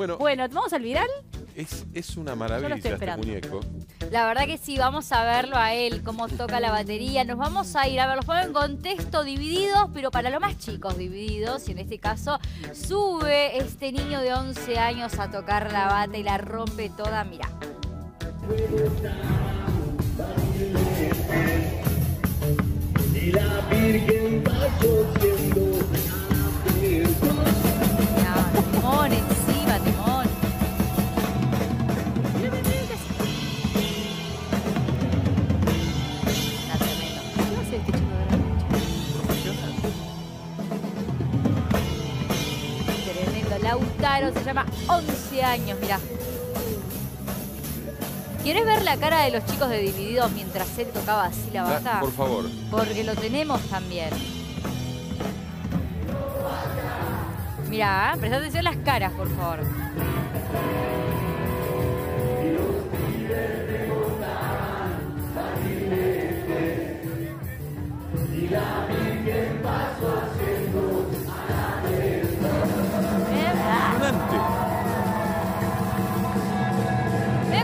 Bueno, Bueno, ¿vamos al viral? es, es una Yo lo maravilla estoy este muñeco. La verdad que sí, vamos a verlo a él, cómo toca la batería. Nos vamos a ir a ver, los pongo en contexto divididos, pero para los más chicos divididos. Y en este caso, sube este niño de 11 años a tocar la bata y la rompe toda. Mira. No, Se llama 11 años, mirá. ¿Quieres ver la cara de los chicos de Divididos mientras él tocaba así la bata? por favor. Porque lo tenemos también. Mirá, ¿eh? atención a las caras, por favor.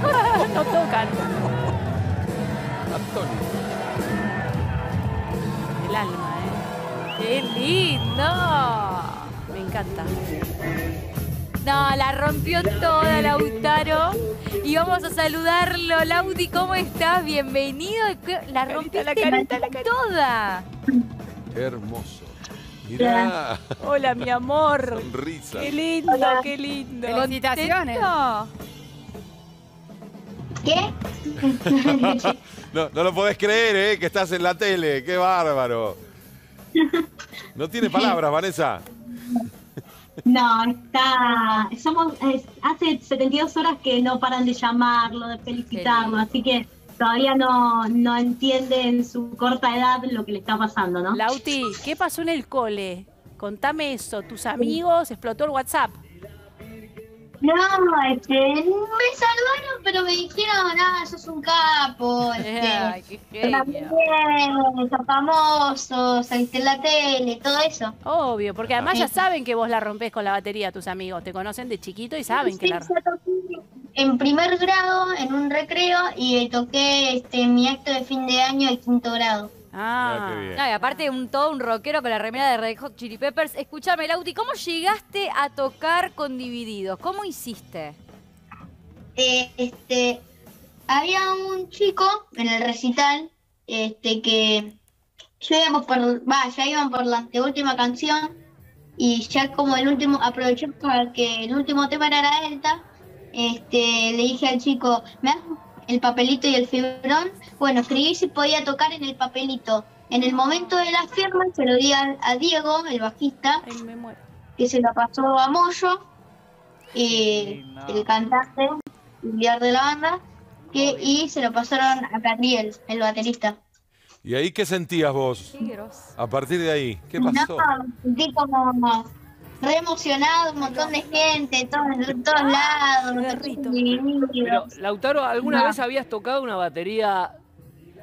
Cómo- No tocan. El alma, ¿eh? ¡Qué lindo! Me encanta. No, la rompió toda Lautaro. Y vamos a saludarlo. Lauti, ¿cómo estás? Bienvenido. ¿Qué- La rompiste la carita, la carita. toda. Hermoso. Mirá. Hola, mi amor. Sonrisa. Qué lindo, qué lindo. Felicitaciones. ¿Qué? No, no lo podés creer, ¿eh? Que estás en la tele. ¡Qué bárbaro! No tiene palabras, Vanessa. No, está. Somos. es- hace 72 horas que no paran de llamarlo, de felicitarlo, así que todavía no, no entiende en su corta edad lo que le está pasando, ¿no? Lauti, ¿qué pasó en el cole? Contame eso. ¿Tus amigos? ¿Explotó el WhatsApp? No, este, me saludaron, pero me dijeron, ah, sos un capo, este, qué también genio. sos famoso, saliste en la tele, todo eso. Obvio, porque además ya saben que vos la rompés con la batería, tus amigos. Te conocen de chiquito y saben que la toqué en primer grado, en un recreo, y toqué este, mi acto de fin de año de quinto grado. Ah. No, y aparte un todo un rockero con la remera de Red Hot Chili Peppers. Escúchame, Lauti, ¿cómo llegaste a tocar con Divididos? ¿Cómo hiciste? Eh, este, había un chico en el recital este, que ya íbamos por, va, ya iban por la última canción y ya como el último, aproveché para que el último tema era la Delta, este, le dije al chico, ¿me das el papelito y el fibrón? Bueno, escribí si podía tocar en el papelito. En el momento de la firma se lo di a, a Diego, el bajista, ay, me muero. que se lo pasó a Moyo, eh, el cantante líder de la banda, que, y se lo pasaron a Gabriel, el baterista. ¿Y ahí qué sentías vos? Qué. A partir de ahí, ¿qué pasó? No, sentí como re emocionado, un montón de gente, todos, en todos lados. Pero, Lautaro, ¿alguna No. vez habías tocado una batería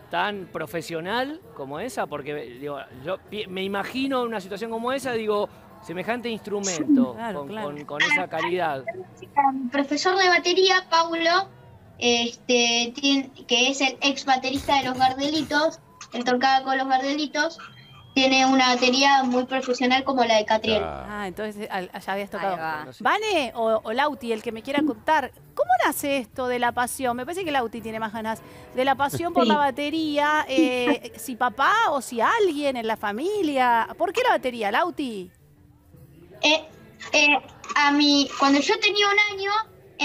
tan profesional como esa? Porque digo, yo me imagino una situación como esa, digo, semejante instrumento Claro, con, claro. con- con esa calidad. Mi profesor de batería, Paulo, este, tiene- que es el ex baterista de los Gardelitos, él tocaba con los Gardelitos, tiene una batería muy profesional como la de Catriel. Ah, entonces ya habías tocado. Va. Vane o, o Lauti, el que me quiera contar, ¿cómo nace esto de la pasión? Me parece que Lauti tiene más ganas. De la pasión por Sí. la batería, eh, si papá o si alguien en la familia. ¿Por qué la batería, Lauti? Eh, eh, a mí, cuando yo tenía un año,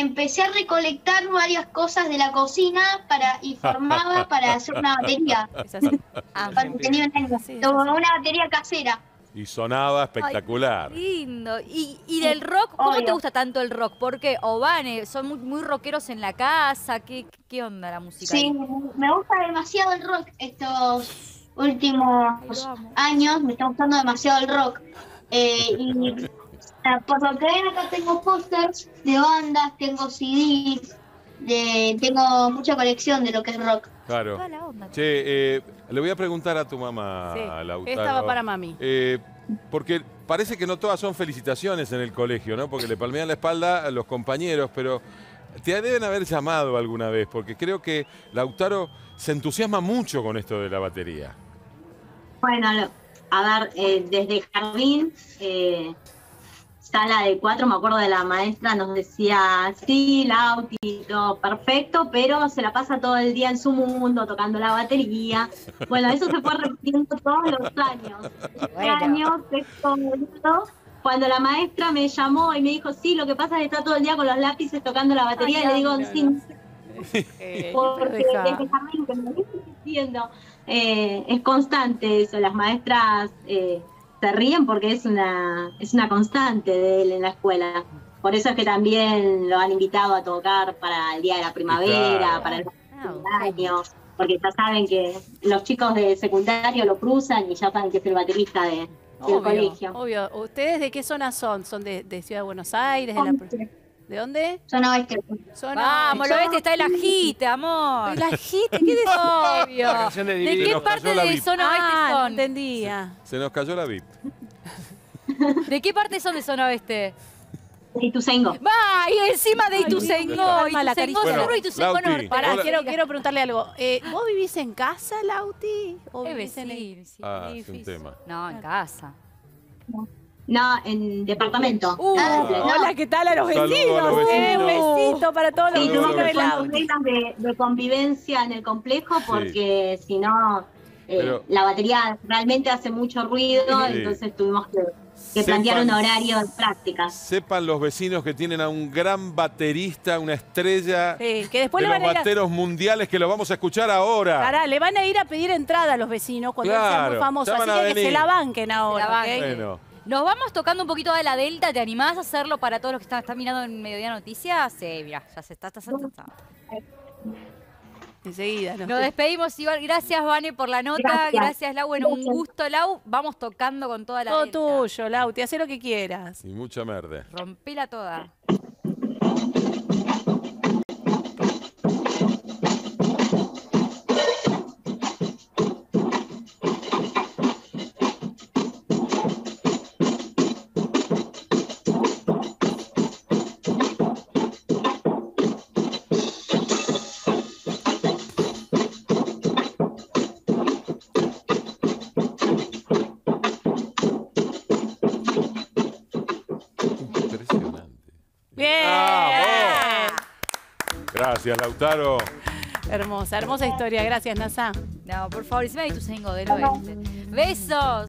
empecé a recolectar varias cosas de la cocina para y formaba para hacer una batería. Es así. Ah, tenía Sí, una batería casera. y sonaba espectacular. Lindo. ¿Y, y del rock? ¿Cómo te gusta tanto el rock? Porque Obane, son muy, muy rockeros en la casa. ¿Qué, qué onda la música? Sí, ahí? me gusta demasiado el rock estos últimos Ay, años, me está gustando demasiado el rock. Eh, y ah, por lo que ven acá tengo pósters de bandas, tengo CDs, de, tengo mucha colección de lo que es rock. Claro. Che, eh, le voy a preguntar a tu mamá, Sí, Lautaro. esta va para mami. Eh, porque parece que no todas son felicitaciones en el colegio, ¿no? Porque le palmean la espalda a los compañeros, pero te deben haber llamado alguna vez, porque creo que Lautaro se entusiasma mucho con esto de la batería. Bueno, lo- a ver, eh, desde jardín, eh, sala de cuatro, me acuerdo de la maestra, nos decía, sí, Lauti, todo perfecto, pero se la pasa todo el día en su mundo tocando la batería. Bueno, eso se fue repitiendo todos los años. Este Bueno. año, sexto cuando la maestra me llamó y me dijo, sí, lo que pasa es que está todo el día con los lápices tocando la batería, Ay, y le digo, sí, Eh, porque desde jardín que me viene eh, es constante eso, las maestras eh, se ríen porque es una, es una constante de él en la escuela. Por eso es que también lo han invitado a tocar para el Día de la Primavera, Claro. para el Ah, año, porque ya saben que los chicos de secundario lo cruzan y ya saben que es el baterista de, del Obvio, colegio. obvio. ¿Ustedes de qué zona son? ¿Son de, de Ciudad de Buenos Aires? De, la ¿De dónde? Zona oeste. Zona Vamos, lo ves, está el ajite, amor. ¿De la JITE? ¿Qué de Obvio. La canción de ¿De qué parte de zona Ah, oeste no son? entendía. Se nos cayó la VIP. ¿De qué parte son de zona oeste? Y tu sengo. Va, y encima de Ituzaingó, Ituzaingó caricia. sur, Ituzaingó norte. Pará, Hola. quiero, quiero preguntarle algo. Eh, ¿Vos vivís en casa, Lauti? ¿O vivís en el- sí. Ah, es un tema. No, en casa. No, en departamento. Uh, Ah, Hola, ¿qué tal a los a vecinos? Eh, un besito para todos los Sí, vecinos los de tuvimos que Lauti. poner reglas de, de convivencia en el complejo porque si no, eh, Pero- la batería realmente hace mucho ruido, Sí. entonces tuvimos que, que Sepan- plantear un horario de prácticas. Sepan los vecinos que tienen a un gran baterista, una estrella Sí, que después de le los van a bateros mundiales que lo vamos a escuchar ahora. Pará, le van a ir a pedir entrada a los vecinos cuando Claro, muy famoso. ya Así que, que se la banquen ahora, Se la banquen. Bueno, Nos vamos tocando un poquito de la Delta. ¿Te animás a hacerlo para todos los que están, están mirando en Mediodía Noticias? Sí, mira, ya se está, está, está, está. Enseguida. nos- Nos despedimos igual. Gracias, Vane, por la nota. Gracias, Gracias. Lau. Bueno, un gusto, Lau. Vamos tocando con toda la Todo Delta. tuyo, Lauti. Haz lo que quieras. y mucha merde. Rompela toda. Gracias, Lautaro. Hermosa, hermosa historia. Gracias, Nasa. No, por favor, encima de tu sengo del oeste. Besos.